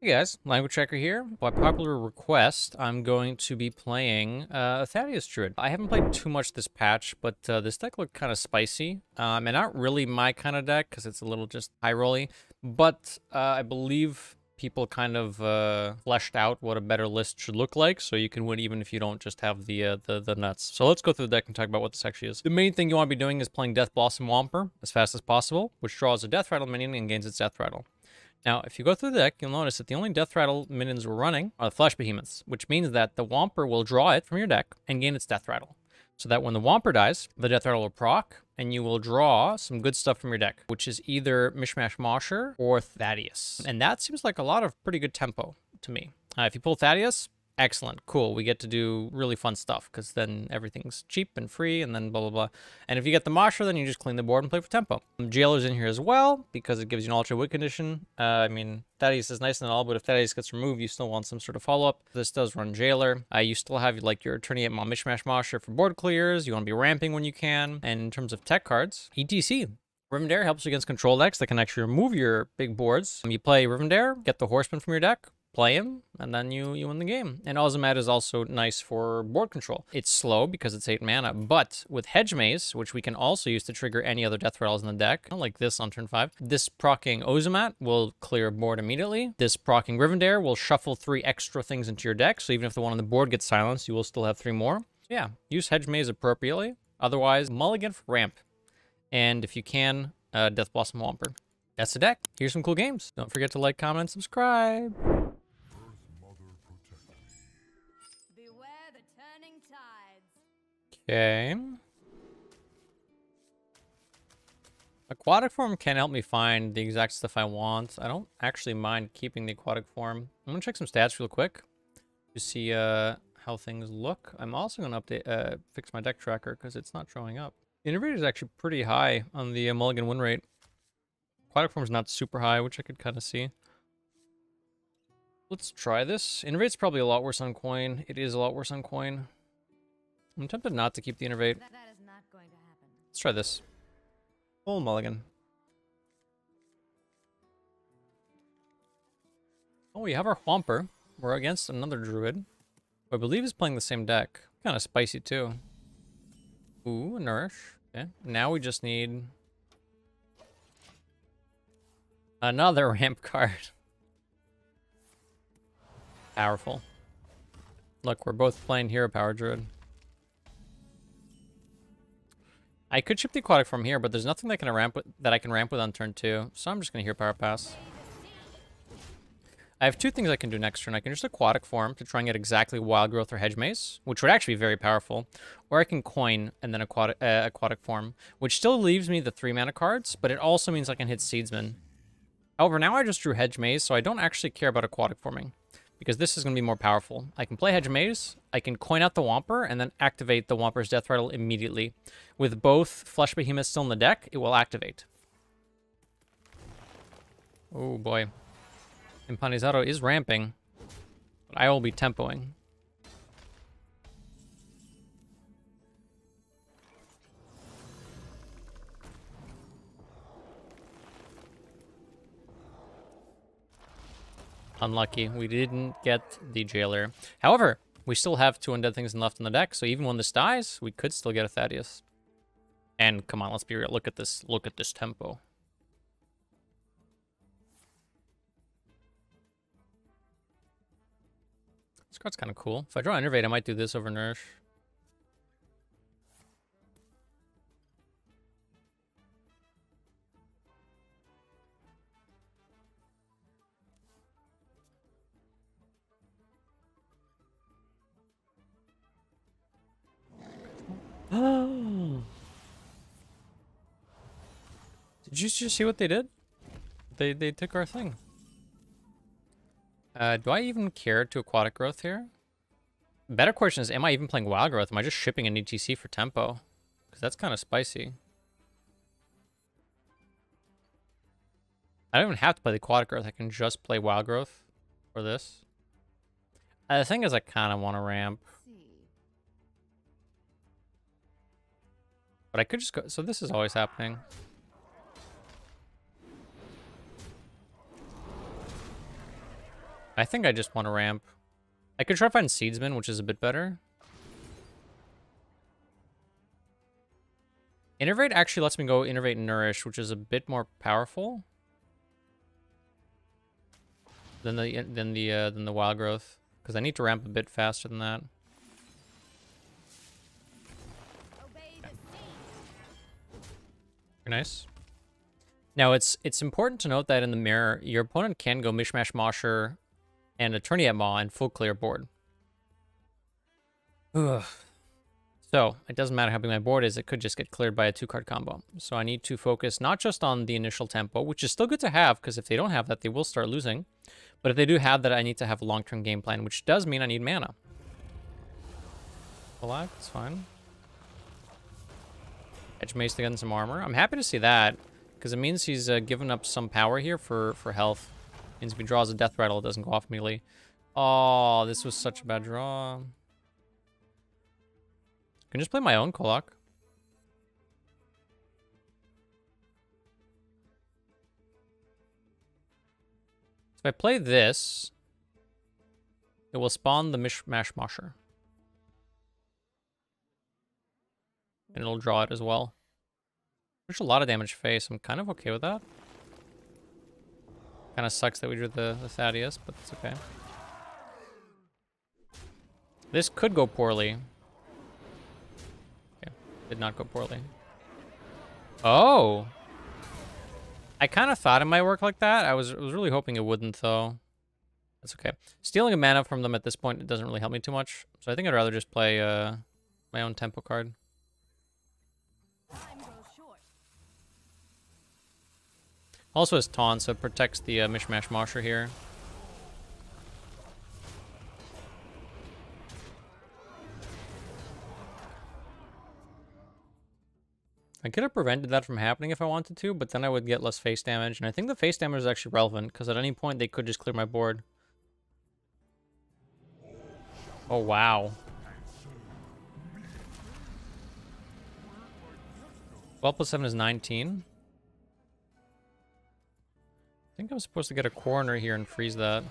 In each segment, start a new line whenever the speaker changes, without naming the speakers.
Hey guys, Language Hacker here. By popular request, I'm going to be playing uh, Thaddius Druid. I haven't played too much this patch, but uh, this deck looked kind of spicy. Um, and not really my kind of deck, because it's a little just high rolly. But uh, I believe people kind of uh, fleshed out what a better list should look like, so you can win even if you don't just have the, uh, the the nuts. So let's go through the deck and talk about what this actually is. The main thing you want to be doing is playing Death Blossom Whomper as fast as possible, which draws a Death Rattle minion and gains its Death Rattle. Now, if you go through the deck, you'll notice that the only Death Rattle minions we're running are the Flesh Behemoths, which means that the Whomper will draw it from your deck and gain its Death Rattle. So that when the Whomper dies, the Death Rattle will proc, and you will draw some good stuff from your deck, which is either Mishmash Mosher or Thaddius. And that seems like a lot of pretty good tempo to me. Uh, if you pull Thaddius, excellent, cool. We get to do really fun stuff because then everything's cheap and free and then blah, blah, blah. And if you get the Mosher, then you just clean the board and play for tempo. Jailer's in here as well because it gives you an Ultra Wit condition. Uh, I mean, Thaddius is nice and all, but if Thaddius gets removed, you still want some sort of follow-up. This does run Jailer. Uh, you still have like your Attorney at Mishmash Mosher for board clears. You want to be ramping when you can. And in terms of tech cards, ETC. Rivendare helps against control decks that can actually remove your big boards. You play Rivendare, get the Horseman from your deck, play him, and then you, you win the game. And Ozumat is also nice for board control. It's slow because it's 8 mana, but with Hedge Maze, which we can also use to trigger any other Death Rattles in the deck, like this on turn 5, this procking Ozumat will clear board immediately. This procking Rivendare will shuffle three extra things into your deck, so even if the one on the board gets silenced, you will still have three more. Yeah, use Hedge Maze appropriately. Otherwise, mulligan for ramp. And if you can, uh, Death Blossom Whomper. That's the deck. Here's some cool games. Don't forget to like, comment, and subscribe. Okay. Aquatic form can help me find the exact stuff I want. I don't actually mind keeping the aquatic form. I'm gonna check some stats real quick to see uh, how things look. I'm also gonna update, uh, fix my deck tracker because it's not showing up. Innervate is actually pretty high on the uh, mulligan win rate. Aquatic form is not super high, which I could kind of see. Let's try this. Innervate's probably a lot worse on coin. It is a lot worse on coin. I'm tempted not to keep the innervate. That, that is not going to happen. Let's try this. Full mulligan. Oh, we have our Whomper. We're against another Druid. Who I believe is playing the same deck. Kind of spicy too. Ooh, Nourish. Okay. Now we just need another ramp card. Powerful. Look, we're both playing Hero Power Druid. I could ship the aquatic from here, but there's nothing that can ramp with, that I can ramp with on turn two, so I'm just gonna hear power pass. I have two things I can do next turn. I can just aquatic form to try and get exactly wild growth or hedge maze, which would actually be very powerful. Or I can coin and then aquatic uh, aquatic form, which still leaves me the three mana cards, but it also means I can hit seedsman. However, now I just drew hedge maze, so I don't actually care about aquatic forming because this is going to be more powerful. I can play Hedge Maze, I can coin out the Whomper, and then activate the Whomper's Death Rattle immediately. With both Flesh Behemoths still in the deck, it will activate. Oh boy. Empanizado is ramping, but I will be tempoing. Unlucky. We didn't get the Jailer. However, we still have two undead things left in the deck, so even when this dies, we could still get a Thaddius. And come on, let's be real. Look at this. Look at this tempo. This card's kind of cool. If I draw Innervate, I might do this over Nourish. Did you just see what they did? They they took our thing. Uh, do I even care to aquatic growth here? Better question is, am I even playing wild growth? Am I just shipping an ETC for tempo? Because that's kind of spicy. I don't even have to play the aquatic growth. I can just play wild growth for this. Uh, the thing is, I kind of want to ramp. But I could just go... So this is always happening. I think I just want to ramp. I could try to find Seedsman, which is a bit better. Innervate actually lets me go Innervate Nourish, which is a bit more powerful than the than the uh, than the Wild Growth, because I need to ramp a bit faster than that. Very nice. Now it's it's important to note that in the mirror, your opponent can go Mishmash Mosher and Attorney at Maw and full clear board. Ugh. So, it doesn't matter how big my board is, it could just get cleared by a two-card combo. So I need to focus not just on the initial tempo, which is still good to have, because if they don't have that, they will start losing. But if they do have that, I need to have a long-term game plan, which does mean I need mana. Alive, it's fine. Hedge Maze to get some armor. I'm happy to see that, because it means he's uh, given up some power here for, for health. It means if he draws a Death Rattle, it doesn't go off immediately. Oh, this was such a bad draw can just play my own Kolak. If I play this, it will spawn the Mishmash Mosher. And it'll draw it as well. There's a lot of damage face. I'm kind of okay with that. Kind of sucks that we drew the, the Thaddius, but it's okay. This could go poorly. Yeah. Did not go poorly. Oh! I kind of thought it might work like that. I was, I was really hoping it wouldn't, though. That's okay. Stealing a mana from them at this point, it doesn't really help me too much. So I think I'd rather just play uh, my own tempo card. Also has taunt, so it protects the uh, Mishmash Mosher here. I could have prevented that from happening if I wanted to, but then I would get less face damage. And I think the face damage is actually relevant, because at any point they could just clear my board. Oh, wow. 12 plus 7 is 19. I think I'm supposed to get a corner here and freeze that.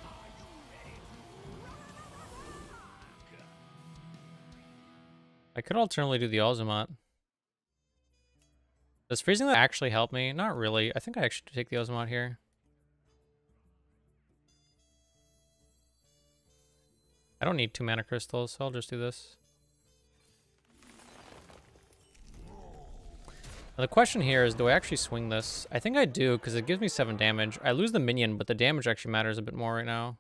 I could alternately do the Ozumat. Does freezing that actually help me? Not really. I think I actually take the Ozumat here. I don't need two mana crystals, so I'll just do this. Now the question here is, do I actually swing this? I think I do, because it gives me 7 damage. I lose the minion, but the damage actually matters a bit more right now.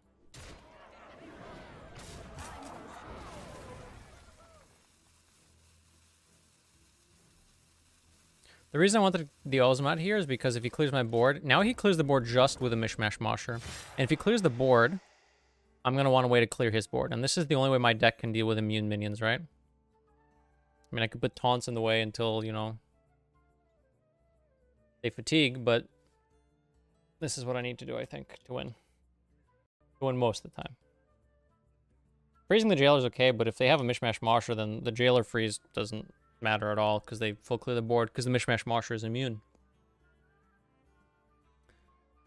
The reason I wanted the Ozumat here is because if he clears my board, now he clears the board just with a Mishmash Mosher. And if he clears the board, I'm going to want a way to clear his board. And this is the only way my deck can deal with immune minions, right? I mean, I could put taunts in the way until, you know, they fatigue, but this is what I need to do, I think, to win. To win most of the time. Freezing the jailer is okay, but if they have a Mishmash Mosher, then the jailer freeze doesn't matter at all because they full clear the board because the Mishmash Mosher is immune.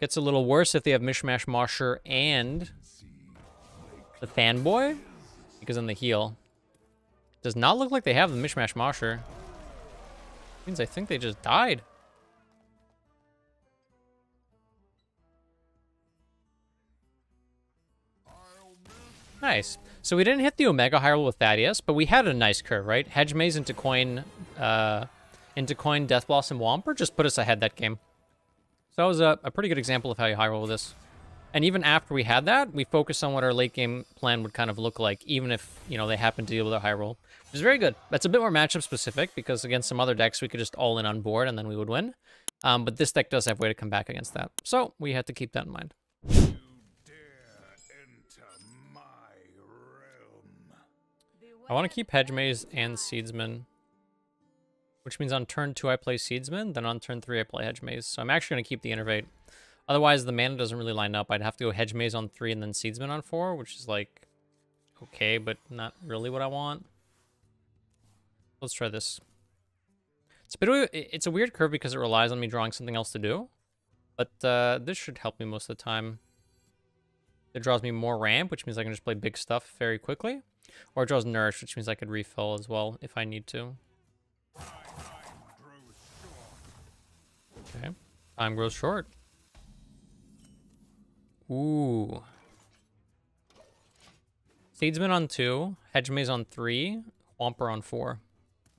Gets a little worse if they have Mishmash Mosher and the Fanboy because then the heal. Does not look like they have the Mishmash Mosher. Means I think they just died. Nice. So we didn't hit the Omega Hyrule with Thaddius, but we had a nice curve, right? Hedge Maze into Coin, uh, into Coin, Death Blossom, Whomper just put us ahead that game. So that was a, a pretty good example of how you roll this. And even after we had that, we focused on what our late game plan would kind of look like, even if, you know, they happen to deal with a high roll. Which is very good. That's a bit more matchup specific, because against some other decks, we could just all in on board and then we would win. Um, but this deck does have way to come back against that. So we had to keep that in mind. I want to keep Hedge Maze and Seedsman. Which means on turn 2 I play Seedsman, then on turn 3 I play Hedge Maze. So I'm actually going to keep the Innervate. Otherwise, the mana doesn't really line up. I'd have to go Hedge Maze on 3 and then Seedsman on 4, which is like okay, but not really what I want. Let's try this. It's a bit it's a weird curve because it relies on me drawing something else to do. But uh, this should help me most of the time. It draws me more ramp, which means I can just play big stuff very quickly. Or draws nourish, which means I could refill as well if I need to. Okay. Time grows short. Ooh. Seedsman on two, Hedge Maze on three, Whomper on four.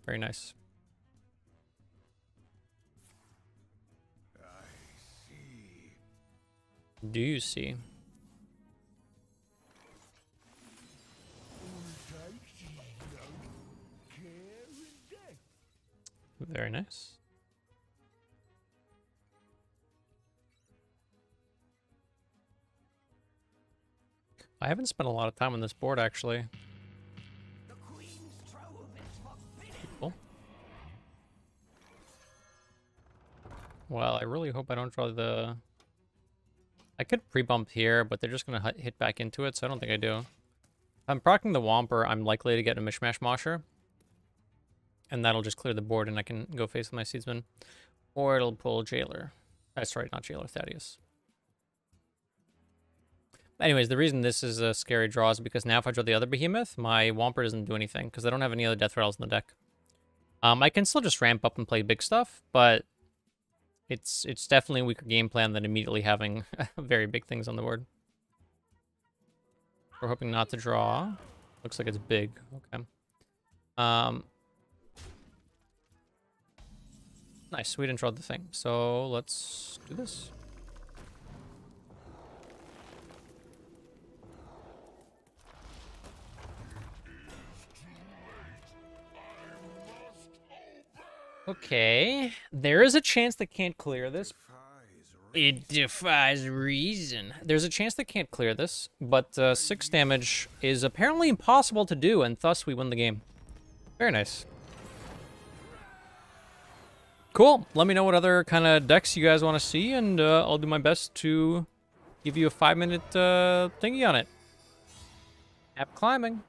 Very nice. Do you see? Very nice. I haven't spent a lot of time on this board, actually. Cool. Well, I really hope I don't draw the... I could pre-bump here, but they're just going to hit back into it, so I don't think I do. If I'm procking the Whomper, I'm likely to get a Mishmash Mosher. And that'll just clear the board and I can go face with my Seedsman. Or it'll pull Jailer. That's right, not Jailer, Thaddius. Anyways, the reason this is a scary draw is because now if I draw the other Behemoth, my Whomper doesn't do anything because I don't have any other Death Rattles in the deck. Um, I can still just ramp up and play big stuff, but it's it's definitely a weaker game plan than immediately having very big things on the board. We're hoping not to draw. Looks like it's big. Okay. Um, nice. We didn't draw the thing. So let's do this. Okay, there is a chance they can't clear this. It defies reason. There's a chance they can't clear this, but uh, 6 damage is apparently impossible to do, and thus we win the game. Very nice. Cool. Let me know what other kind of decks you guys want to see, and uh, I'll do my best to give you a five-minute uh, thingy on it. App climbing.